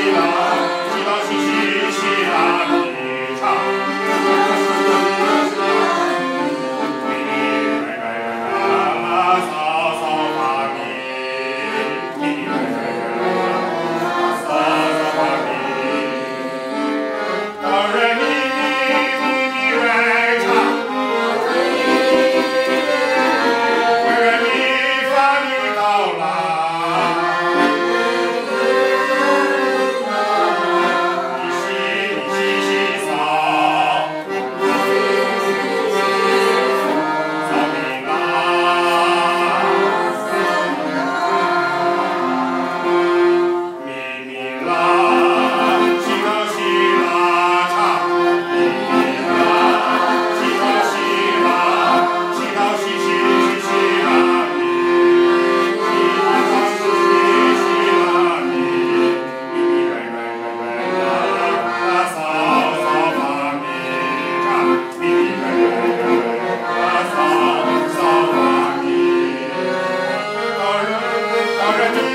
Amen. Amen.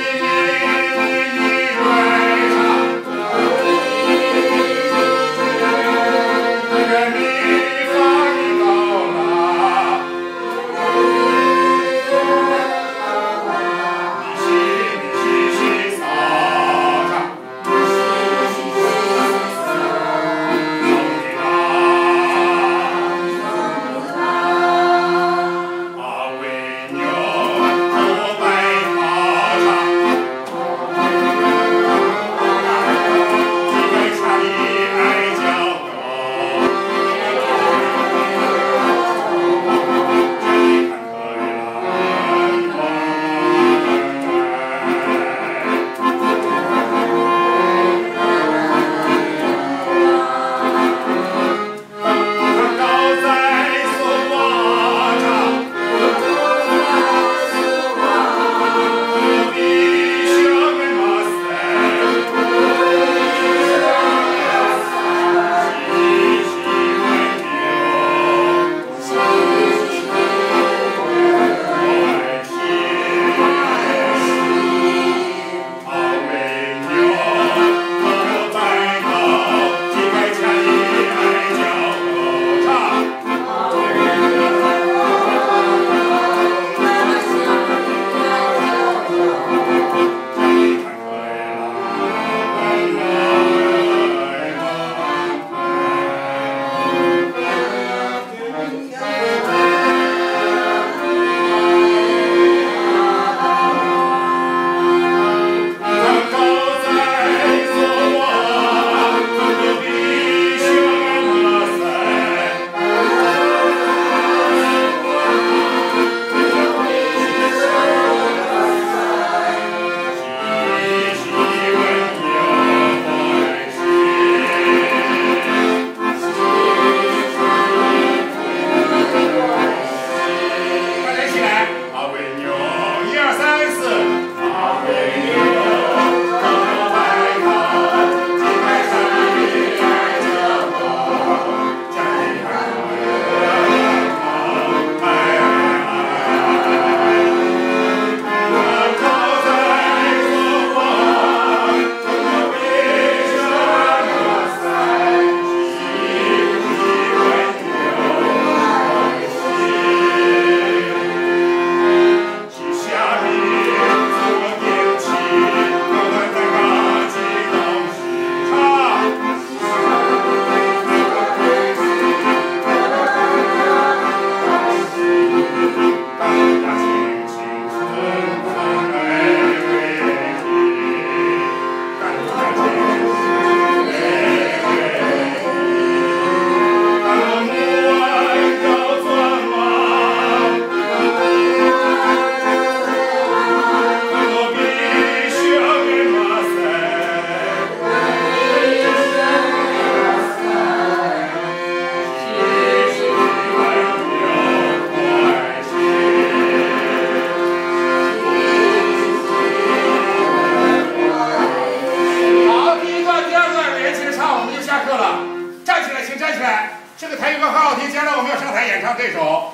这个很好听，接下来我们要上台演唱这首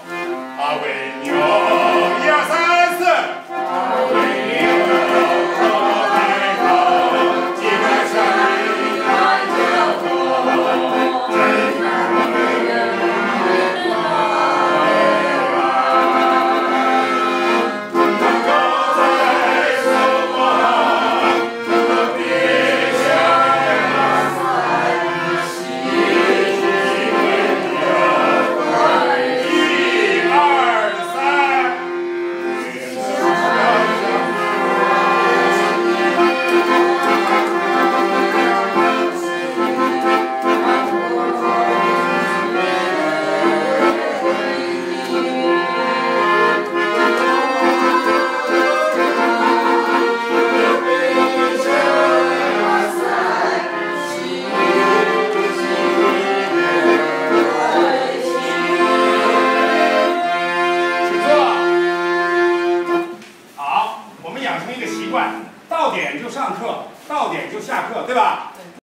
阿伟牛。